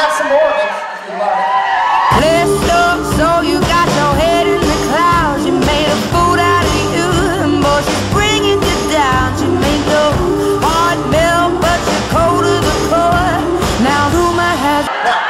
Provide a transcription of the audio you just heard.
have some more of it you so you got your head in the clouds. You made a fool out of you, and boy, she's bringing you down. She made your heart melt, but you're cold to the core. Now rumor has. Now,